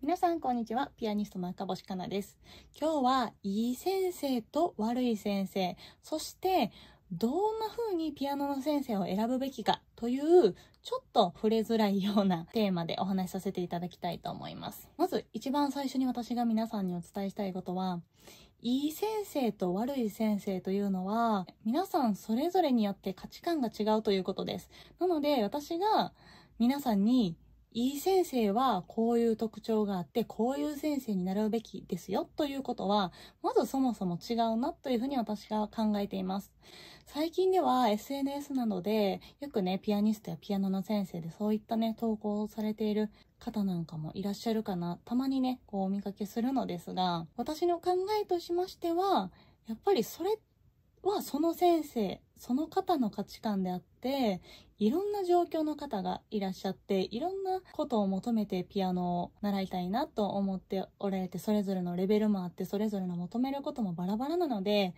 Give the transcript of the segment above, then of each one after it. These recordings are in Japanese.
皆さんこんにちは。ピアニストの赤星かなです。今日はいい先生と悪い先生、そしてどんな風にピアノの先生を選ぶべきかというちょっと触れづらいようなテーマでお話しさせていただきたいと思います。まず一番最初に私が皆さんにお伝えしたいことは、いい先生と悪い先生というのは皆さんそれぞれによって価値観が違うということです。なので私が皆さんにいい先生はこういう特徴があってこういう先生になるべきですよということはまずそもそも違うなというふうに私が考えています。最近では SNS などでよくねピアニストやピアノの先生でそういったね投稿をされている方なんかもいらっしゃるかな。たまにねこうお見かけするのですが私の考えとしましてはやっぱりそれはその先生その方の価値観であっていろんな状況の方がいらっしゃっていろんなことを求めてピアノを習いたいなと思っておられてそれぞれのレベルもあってそれぞれの求めることもバラバラなので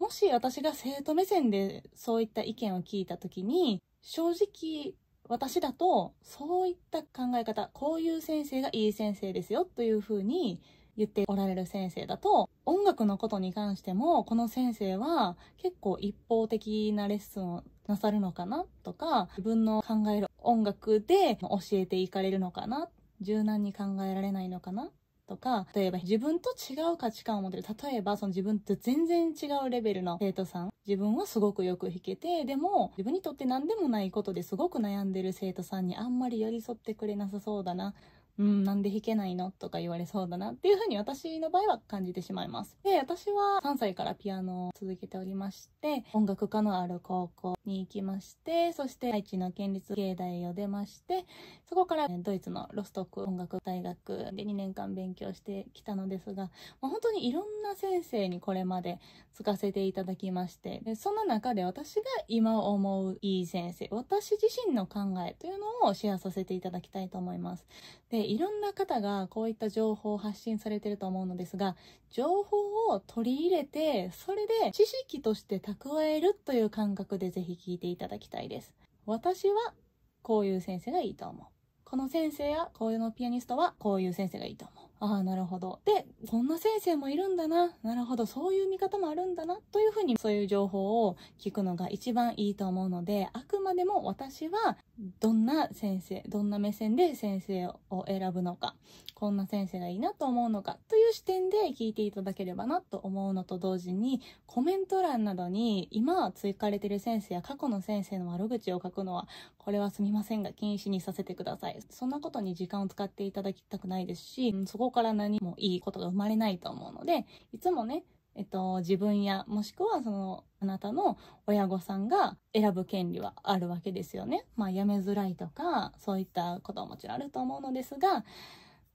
もし私が生徒目線でそういった意見を聞いた時に正直私だとそういった考え方こういう先生がいい先生ですよというふうに言っておられる先生だと音楽のことに関してもこの先生は結構一方的なレッスンをなさるのかな？とか自分の考える音楽で教えていかれるのかな？柔軟に考えられないのかな？とか例えば自分と違う価値観を持ってる。例えばその自分と全然違うレベルの生徒さん。自分はすごくよく弾けてでも自分にとって何でもないことですごく悩んでる生徒さんにあんまり寄り添ってくれなさそうだな。うん、なんで弾けないの？とか言われそうだなっていうふうに私の場合は感じてしまいます。で、私は3歳からピアノを続けておりまして、音楽科のある高校に行きまして、そして愛知の県立芸大を出まして、そこからドイツのロストック音楽大学で2年間勉強してきたのですが、まあ、本当にいろんな先生にこれまでつかせていただきまして、でその中で私が今思ういい先生、私自身の考えというのをシェアさせていただきたいと思います。でいろんな方がこういった情報を発信されてると思うのですが情報を取り入れてそれで知識として蓄えるという感覚でぜひ聞いていただきたいです。私はこういう先生がいいと思う。この先生やこういうのピアニストはこういう先生がいいと思う。ああなるほど。でこんな先生もいるんだな。なるほど。そういう見方もあるんだな。というふうにそういう情報を聞くのが一番いいと思うのであくまでも私はどんな先生どんな目線で先生を選ぶのかこんな先生がいいなと思うのかという視点で聞いていただければなと思うのと同時にコメント欄などに今追加れてる先生や過去の先生の悪口を書くのはこれはすみませんが禁止にさせてくださいそんなことに時間を使っていただきたくないですしそこから何もいいことが生まれないと思うのでいつもねえっと、自分やもしくはそのあなたの親御さんが選ぶ権利はあるわけですよね。まあ辞めづらいとかそういったことはもちろんあると思うのですが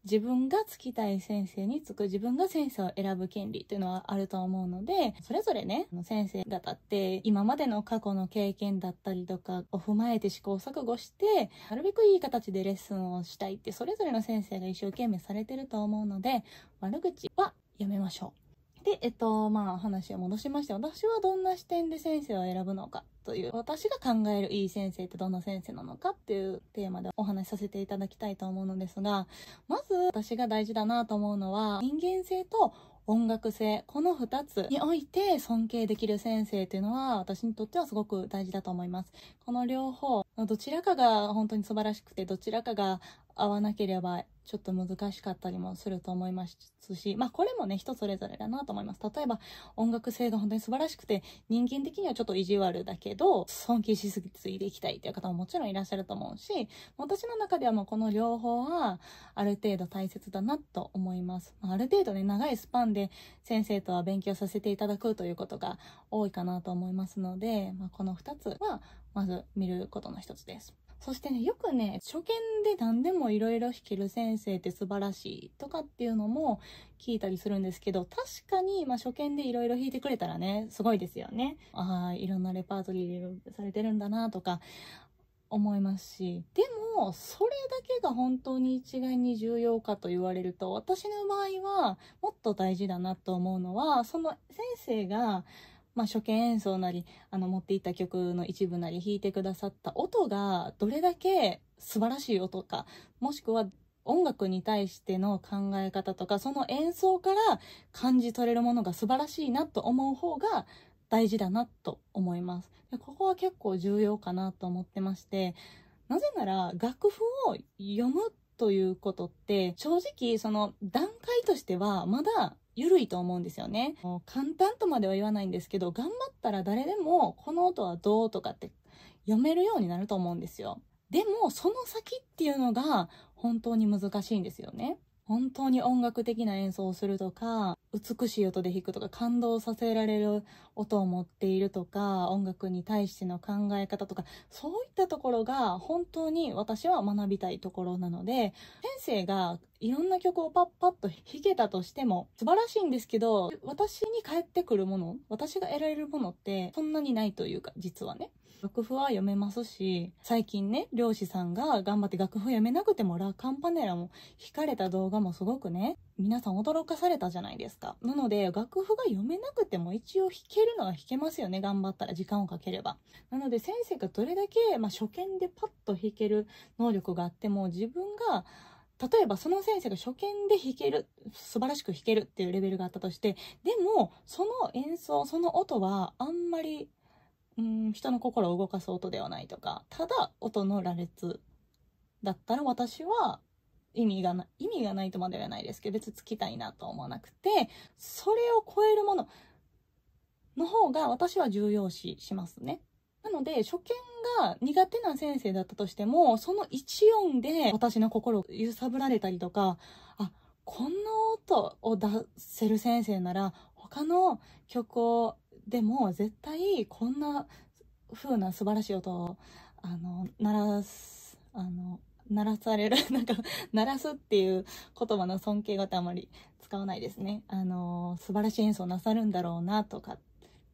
自分がつきたい先生につく自分が先生を選ぶ権利っていうのはあると思うのでそれぞれね先生方って今までの過去の経験だったりとかを踏まえて試行錯誤してなるべくいい形でレッスンをしたいってそれぞれの先生が一生懸命されてると思うので悪口はやめましょう。で、えっと、まあ話を戻しまして、私はどんな視点で先生を選ぶのかという、私が考えるいい先生ってどんな先生なのかっていうテーマでお話しさせていただきたいと思うのですが、まず私が大事だなと思うのは、人間性と音楽性、この2つにおいて尊敬できる先生っていうのは私にとってはすごく大事だと思います。この両方、どちらかが本当に素晴らしくて、どちらかが合わなければちょっと難しかったりもすると思いますし、まあこれもね人それぞれだなと思います。例えば音楽性が本当に素晴らしくて人間的にはちょっと意地悪だけど尊敬しすぎついでいきたいっていう方ももちろんいらっしゃると思うし、私の中ではもうこの両方はある程度大切だなと思います。ある程度ね長いスパンで先生とは勉強させていただくということが多いかなと思いますので、まあ、この2つはまず見ることの一つです。そしてね、よくね、初見で何でもいろいろ弾ける先生って素晴らしいとかっていうのも聞いたりするんですけど、確かに、まあ、初見でいろいろ弾いてくれたらね、すごいですよね。ああ、いろんなレパートリーされてるんだなとか思いますし、でも、それだけが本当に一概に重要かと言われると、私の場合はもっと大事だなと思うのは、その先生が、まあ、初見演奏なりあの持っていった曲の一部なり弾いてくださった音がどれだけ素晴らしい音かもしくは音楽に対しての考え方とか、その演奏から感じ取れるものが素晴らしいなと思う方が大事だなと思います。でここは結構重要かなと思ってまして、なぜなら楽譜を読むということって正直その段階としてはまだ緩いと思うんですよね。もう簡単とまでは言わないんですけど、頑張ったら誰でもこの音はどうとかって読めるようになると思うんですよ。でも、その先っていうのが本当に難しいんですよね。本当に音楽的な演奏をするとか、美しい音で弾くとか、感動させられる音を持っているとか、音楽に対しての考え方とか、そういったところが本当に私は学びたいところなので、先生がいろんな曲をパッパッと弾けたとしても素晴らしいんですけど、私に返ってくるもの、私が得られるものってそんなにないというか、実はね。楽譜は読めますし、最近ね、漁師さんが頑張って楽譜読めなくてもラ・カンパネラも弾かれた動画もすごくね、皆さん驚かされたじゃないですか。なので、楽譜が読めなくても一応弾けるのは弾けますよね。頑張ったら時間をかければ。なので、先生がどれだけ、まあ、初見でパッと弾ける能力があっても、自分が例えばその先生が初見で弾ける、素晴らしく弾けるっていうレベルがあったとして、でも、その演奏、その音はあんまりうん人の心を動かす音ではないとかただ音の羅列だったら私は意味がない意味がないとまではないですけど別につきたいなと思わなくてそれを超えるものの方が私は重要視しますね。なので初見が苦手な先生だったとしてもその一音で私の心を揺さぶられたりとかあこんな音を出せる先生なら他の曲をでも絶対こんな風な素晴らしい音をあの鳴らすあの鳴らされるなんか鳴らすっていう言葉の尊敬語ってあまり使わないですね。あの素晴らしい演奏なさるんだろうなとか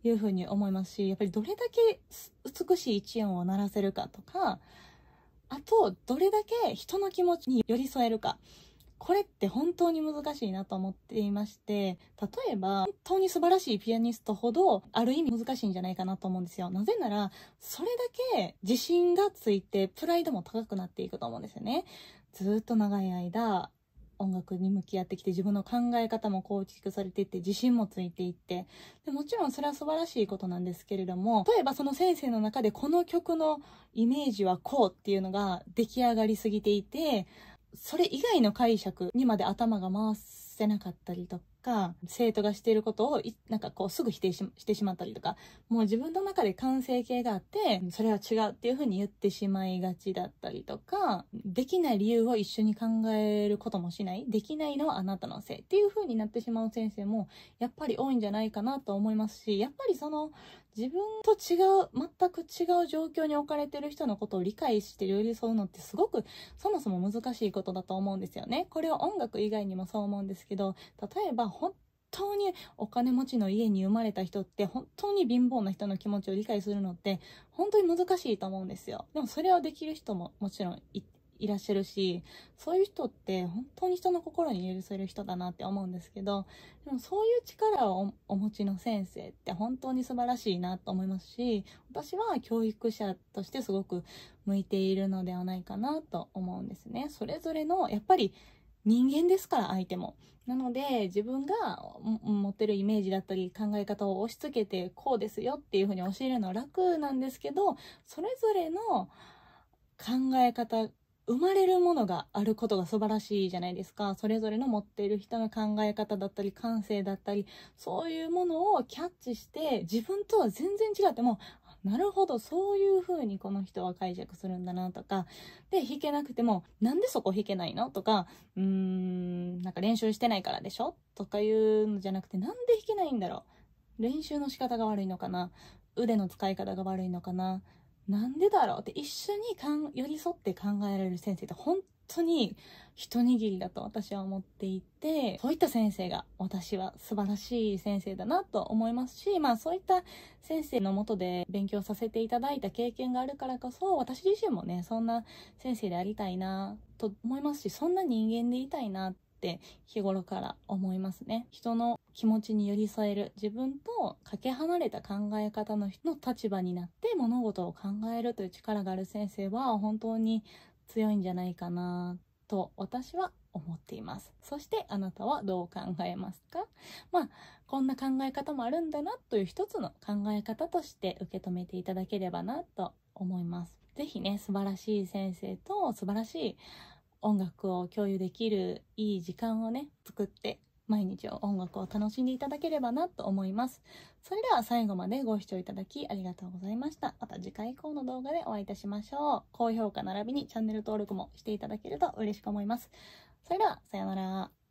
いうふうに思いますしやっぱりどれだけ美しい一音を鳴らせるかとかあとどれだけ人の気持ちに寄り添えるか。これって本当に難しいなと思っていまして、例えば、本当に素晴らしいピアニストほど、ある意味難しいんじゃないかなと思うんですよ。なぜなら、それだけ自信がついて、プライドも高くなっていくと思うんですよね。ずっと長い間、音楽に向き合ってきて自分の考え方も構築されていって自信もついていってでもちろんそれは素晴らしいことなんですけれども例えばその先生の中でこの曲のイメージはこうっていうのが出来上がりすぎていてそれ以外の解釈にまで頭が回せなかったりとか、生徒がしていることをなんかこうすぐ否定してしまったりとか、もう自分の中で完成形があって、それは違うっていうふうに言ってしまいがちだったりとか、できない理由を一緒に考えることもしない、できないのはあなたのせいっていうふうになってしまう先生もやっぱり多いんじゃないかなと思いますし、やっぱりその自分と違う、全く違う状況に置かれてる人のことを理解して寄り添うのってすごくそもそも難しいことだと思うんですよね。これは音楽以外にもそう思うんですけど、例えば本当にお金持ちの家に生まれた人って本当に貧乏な人の気持ちを理解するのって本当に難しいと思うんですよ。でもそれをできる人ももちろんいらっしゃるしそういう人って本当に人の心に許せる人だなって思うんですけどでもそういう力をお持ちの先生って本当に素晴らしいなと思いますし私は教育者としてすごく向いているのではないかなと思うんですね。それぞれのやっぱり人間ですから相手も。なので自分が持ってるイメージだったり考え方を押し付けてこうですよっていうふうに教えるのは楽なんですけどそれぞれの考え方生まれるものがあることが素晴らしいじゃないですか。それぞれの持っている人の考え方だったり、感性だったり、そういうものをキャッチして、自分とは全然違っても、なるほど、そういう風にこの人は解釈するんだなとか、で、弾けなくても、なんでそこ弾けないのとか、うーん、なんか練習してないからでしょ？とかいうのじゃなくて、なんで弾けないんだろう？練習の仕方が悪いのかな？腕の使い方が悪いのかな？なんでだろう？って一緒にかん寄り添って考えられる先生って本当に一握りだと私は思っていてそういった先生が私は素晴らしい先生だなと思いますしまあそういった先生のもとで勉強させていただいた経験があるからこそ私自身もねそんな先生でありたいなと思いますしそんな人間でいたいなって日頃から思いますね。人の気持ちに寄り添える自分とかけ離れた考え方の人の立場になって物事を考えるという力がある先生は本当に強いんじゃないかなと私は思っています。そしてあなたはどう考えますか？まあ、こんな考え方もあるんだなという一つの考え方として受け止めていただければなと思います。是非ね、素晴らしい先生と素晴らしい音楽を共有できるいい時間をね、作って毎日を音楽を楽しんでいただければなと思います。それでは最後までご視聴いただきありがとうございました。また次回以降の動画でお会いいたしましょう。高評価並びにチャンネル登録もしていただけると嬉しく思います。それでは、さようなら。